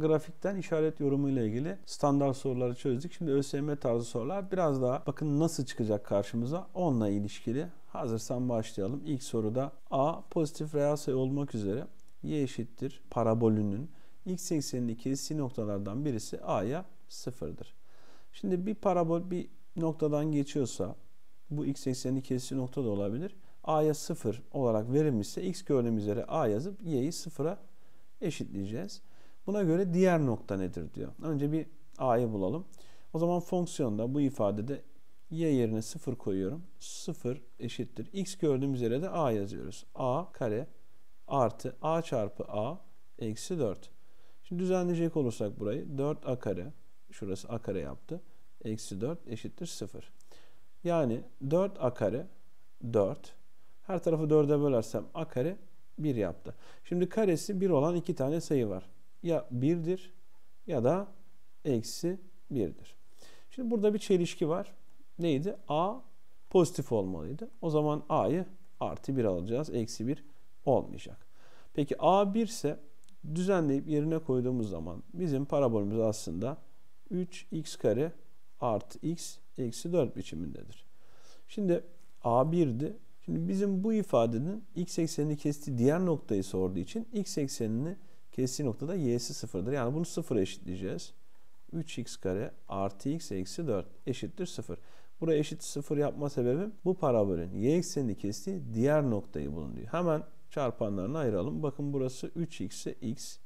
grafikten işaret yorumu ile ilgili standart soruları çözdük. Şimdi ÖSYM tarzı sorular biraz daha bakın nasıl çıkacak karşımıza onunla ilişkili. Hazırsan başlayalım. İlk soruda A pozitif reel sayı olmak üzere y eşittir parabolünün x eksenindeki kesiştiği noktalardan birisi A'ya sıfırdır. Şimdi bir parabol bir noktadan geçiyorsa bu x eksenini kesiştiği nokta da olabilir. A'ya sıfır olarak verilmişse x gördüğümüz üzere A yazıp y'yi sıfıra eşitleyeceğiz. Buna göre diğer nokta nedir diyor. Önce bir a'yı bulalım. O zaman fonksiyonda bu ifadede y yerine 0 koyuyorum. 0 eşittir. x gördüğümüz yere de a yazıyoruz. a kare artı a çarpı a eksi 4. Şimdi düzenleyecek olursak burayı 4a kare şurası a kare yaptı. Eksi 4 eşittir 0. Yani 4a kare 4. Her tarafı 4'e bölersem a kare 1 yaptı. Şimdi karesi 1 olan iki tane sayı var. Ya 1'dir ya da eksi 1'dir. Şimdi burada bir çelişki var. Neydi? A pozitif olmalıydı. O zaman A'yı artı 1 alacağız. Eksi 1 olmayacak. Peki A 1 ise düzenleyip yerine koyduğumuz zaman bizim parabolümüz aslında 3x kare artı x eksi 4 biçimindedir. Şimdi A 1'di. Şimdi bizim bu ifadenin x eksenini kestiği diğer noktayı sorduğu için x eksenini kestiği noktada y'si sıfırdır. Yani bunu sıfıra eşitleyeceğiz. 3x kare artı x eksi 4 eşittir 0. Buraya eşit 0 yapma sebebim bu parabolün y eksenini kestiği diğer noktayı bulun diyor. Hemen çarpanlarını ayıralım. Bakın burası 3x x.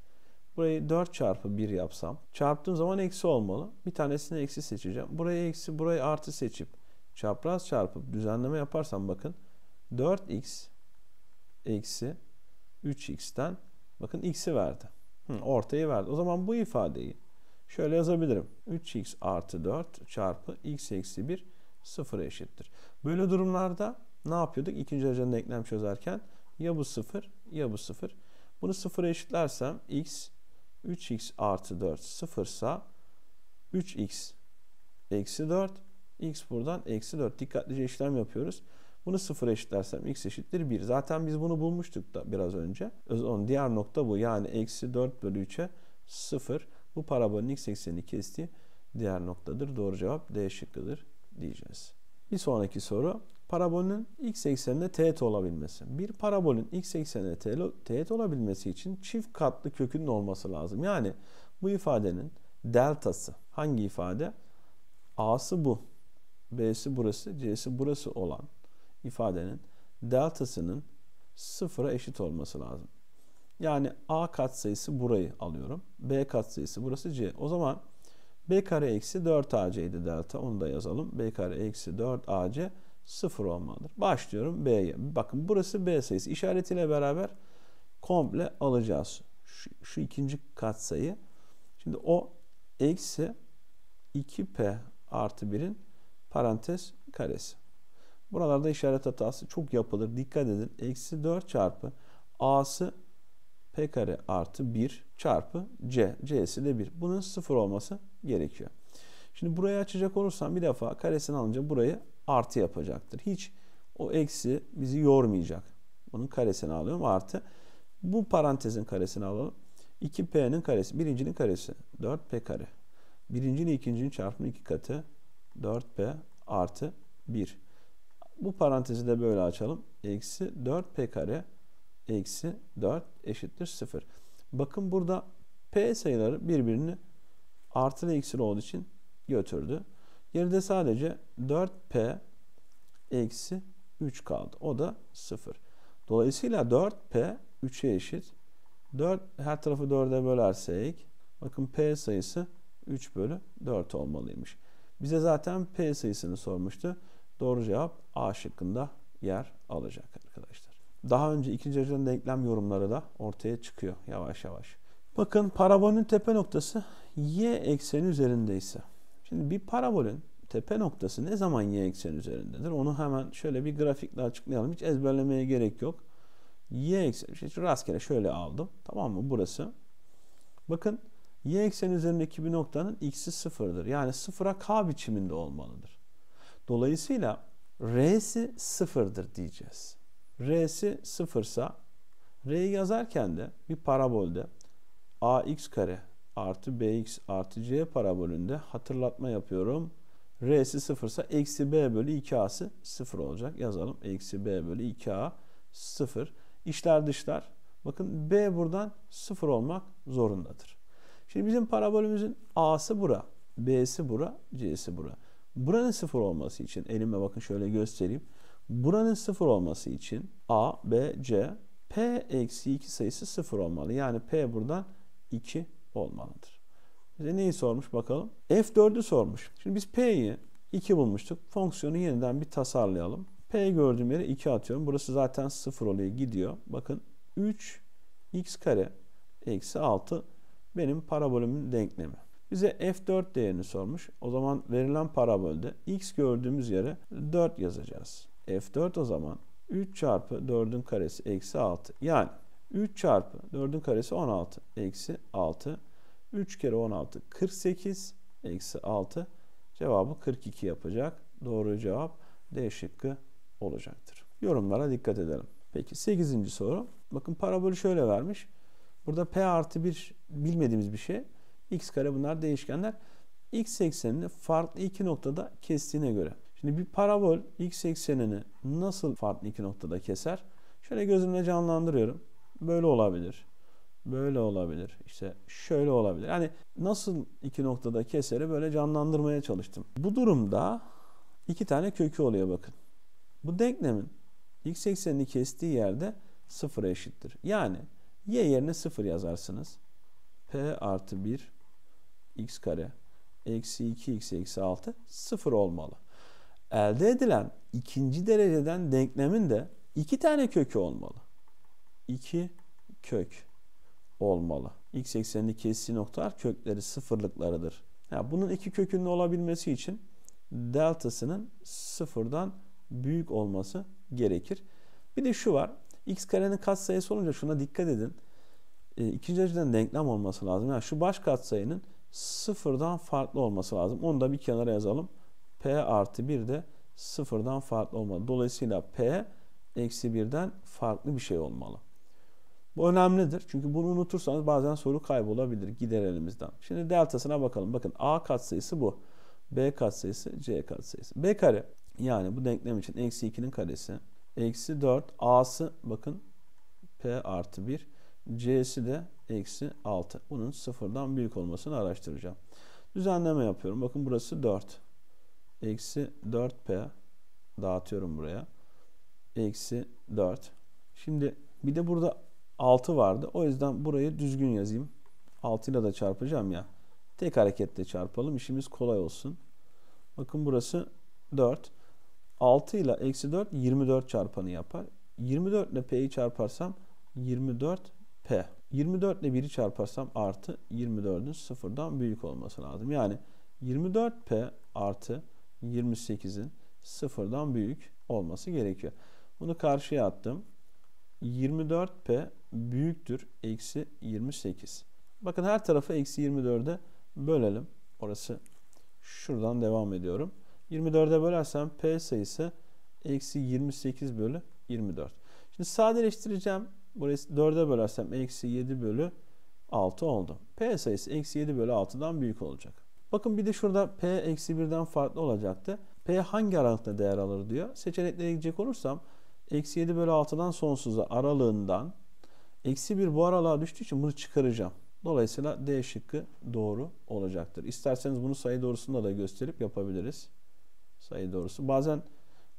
Burayı 4 çarpı 1 yapsam çarptığım zaman eksi olmalı. Bir tanesini eksi seçeceğim. Burayı eksi burayı artı seçip çapraz çarpıp düzenleme yaparsam bakın 4x eksi 3x'ten bakın x'i verdi. Hı, ortayı verdi. O zaman bu ifadeyi şöyle yazabilirim. 3x artı 4 çarpı x eksi 1 sıfıra eşittir. Böyle durumlarda ne yapıyorduk? İkinci dereceden denklem çözerken ya bu sıfır ya bu sıfır. Bunu sıfıra eşitlersem x 3x artı 4 sıfırsa 3x eksi 4 x buradan eksi 4 dikkatlice işlem yapıyoruz. Bunu sıfıra eşitlersem x eşittir 1. Zaten biz bunu bulmuştuk da biraz önce. Onun diğer nokta bu. Yani eksi 4 bölü 3'e 0. Bu parabolün x eksenini kestiği diğer noktadır. Doğru cevap D şıkkıdır diyeceğiz. Bir sonraki soru. Parabolün x ekseninde teğet olabilmesi. Bir parabolün x eksenine teğet olabilmesi için çift katlı kökünün olması lazım. Yani bu ifadenin deltası hangi ifade? A'sı bu. B'si burası, C'si burası olan ifadenin deltasının sıfıra eşit olması lazım. Yani A katsayısı burayı alıyorum. B katsayısı burası C. O zaman B kare eksi 4AC delta. Onu da yazalım. B kare eksi 4AC sıfır olmalıdır. Başlıyorum B'ye. Bakın burası B sayısı. İşaretiyle beraber komple alacağız. Şu, şu ikinci katsayı. Şimdi o eksi 2P artı 1'in parantez karesi. Buralarda işaret hatası çok yapılır. Dikkat edin. Eksi 4 çarpı A'sı P kare artı 1 çarpı C. C'si de 1. Bunun 0 olması gerekiyor. Şimdi burayı açacak olursam bir defa karesini alınca burayı artı yapacaktır. Hiç o eksi bizi yormayacak. Bunun karesini alıyorum artı. Bu parantezin karesini alalım. 2P'nin karesi. Birincinin karesi. 4P kare. Birinci ile ikincinin çarpımı iki katı. 4P artı 1. Bu parantezi de böyle açalım. Eksi 4p kare eksi 4 eşittir 0. Bakın burada p sayıları birbirini artı eksi olduğu için götürdü. Geride sadece 4p eksi 3 kaldı. O da 0. Dolayısıyla 4p 3'e eşit. 4 her tarafı 4'e bölersek bakın p sayısı 3 bölü 4 olmalıymış. Bize zaten p sayısını sormuştu. Doğru cevap A şıkkında yer alacak arkadaşlar. Daha önce ikinci dereceden denklem yorumları da ortaya çıkıyor yavaş yavaş. Bakın parabolün tepe noktası y ekseni üzerindeyse. Şimdi bir parabolün tepe noktası ne zaman y ekseni üzerindedir? Onu hemen şöyle bir grafikle açıklayalım. Hiç ezberlemeye gerek yok. Y ekseni, işte rastgele şöyle aldım. Tamam mı? Burası. Bakın y ekseni üzerindeki bir noktanın x'i sıfırdır. Yani sıfıra k biçiminde olmalıdır. Dolayısıyla R'si sıfırdır diyeceğiz. R'si sıfırsa R'yi yazarken de bir parabolde ax kare artı bx artı c parabolünde hatırlatma yapıyorum. R'si sıfırsa eksi b bölü 2a'sı sıfır olacak. Yazalım. Eksi b bölü 2a sıfır. İşler dışlar. Bakın b buradan sıfır olmak zorundadır. Şimdi bizim parabolümüzün a'sı bura. b'si bura. c'si bura. Buranın sıfır olması için elime bakın şöyle göstereyim. Buranın sıfır olması için a, b, c p eksi 2 sayısı sıfır olmalı. Yani p buradan 2 olmalıdır. Bize neyi sormuş bakalım? F4'ü sormuş. Şimdi biz P'yi 2 bulmuştuk. Fonksiyonu yeniden bir tasarlayalım. P gördüğüm yere 2 atıyorum. Burası zaten 0 oluyor gidiyor. Bakın 3 x kare eksi 6 benim parabolümün denklemi. Bize f4 değerini sormuş. O zaman verilen parabolde x gördüğümüz yere 4 yazacağız. f4 o zaman 3 çarpı 4'ün karesi eksi 6. Yani 3 çarpı 4'ün karesi 16 eksi 6. 3 kere 16 48 eksi 6 cevabı 42 yapacak. Doğru cevap D şıkkı olacaktır. Yorumlara dikkat edelim. Peki 8. soru. Bakın parabolü şöyle vermiş. Burada P artı 1 bilmediğimiz bir şey. X kare bunlar değişkenler. X eksenini farklı iki noktada kestiğine göre. Şimdi bir parabol X eksenini nasıl farklı iki noktada keser? Şöyle gözümle canlandırıyorum. Böyle olabilir. Böyle olabilir. İşte şöyle olabilir. Yani nasıl iki noktada keseri böyle canlandırmaya çalıştım. Bu durumda iki tane kökü oluyor bakın. Bu denklemin x eksenini kestiği yerde sıfıra eşittir. Yani y yerine sıfır yazarsınız. p artı 1 x kare eksi 2x eksi 6 sıfır olmalı. Elde edilen ikinci dereceden denklemin de iki tane kökü olmalı. 2 kök olmalı. X eksenini kestiği noktalar kökleri sıfırlıklarıdır. Yani bunun iki kökünün olabilmesi için deltasının sıfırdan büyük olması gerekir. Bir de şu var. X karenin katsayısı olunca şuna dikkat edin. E, ikinci dereceden denklem olması lazım. Yani şu baş katsayının sıfırdan farklı olması lazım. Onu da bir kenara yazalım. P artı 1 de sıfırdan farklı olmalı. Dolayısıyla P eksi 1'den farklı bir şey olmalı. Bu önemlidir. Çünkü bunu unutursanız bazen soru kaybolabilir. Gider elimizden. Şimdi deltasına bakalım. Bakın A katsayısı bu. B katsayısı C katsayısı. B kare yani bu denklem için eksi 2'nin karesi. Eksi 4. A'sı bakın P artı 1. C'si de eksi 6. Bunun sıfırdan büyük olmasını araştıracağım. Düzenleme yapıyorum. Bakın burası 4. Eksi 4P dağıtıyorum buraya. Eksi 4. Şimdi bir de burada 6 vardı. O yüzden burayı düzgün yazayım. 6 ile de çarpacağım ya. Tek hareketle çarpalım. İşimiz kolay olsun. Bakın burası 4. 6 ile eksi 4 24 çarpanı yapar. 24 ile p'yi çarparsam 24 p. 24 ile 1'i çarparsam artı 24'ün sıfırdan büyük olması lazım. Yani 24p artı 28'in sıfırdan büyük olması gerekiyor. Bunu karşıya attım. 24p büyüktür eksi 28. Bakın her tarafı eksi 24'e bölelim. Orası şuradan devam ediyorum. 24'e bölersem p sayısı eksi 28 bölü 24. Şimdi sadeleştireceğim. Burayı 4'e bölersem eksi 7 bölü 6 oldu. P sayısı eksi 7 bölü 6'dan büyük olacak. Bakın bir de şurada P eksi 1'den farklı olacaktı. P hangi aralıkta değer alır diyor. Seçeneklere gidecek olursam eksi 7 bölü 6'dan sonsuza aralığından eksi 1 bu aralığa düştüğü için bunu çıkaracağım. Dolayısıyla D şıkkı doğru olacaktır. İsterseniz bunu sayı doğrusunda da gösterip yapabiliriz. Sayı doğrusu. Bazen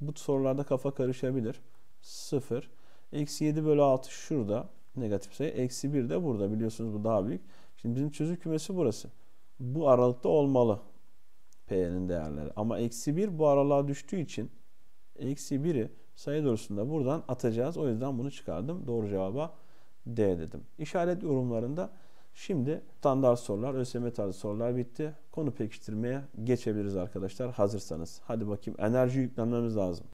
bu sorularda kafa karışabilir. 0. Eksi 7 bölü 6 şurada. Negatif sayı. Eksi 1 de burada. Biliyorsunuz bu daha büyük. Şimdi bizim çözüm kümesi burası. Bu aralıkta olmalı. P'nin değerleri. Ama eksi 1 bu aralığa düştüğü için eksi 1'i sayı doğrusunda buradan atacağız. O yüzden bunu çıkardım. Doğru cevaba D dedim. İşaret yorumlarında şimdi standart sorular, ÖSYM tarzı sorular bitti. Konu pekiştirmeye geçebiliriz arkadaşlar hazırsanız. Hadi bakayım enerji yüklenmemiz lazım.